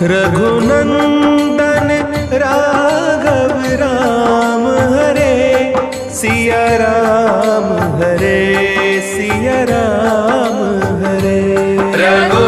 Raghunandan Raghav Ram Hare Siya Ram Hare.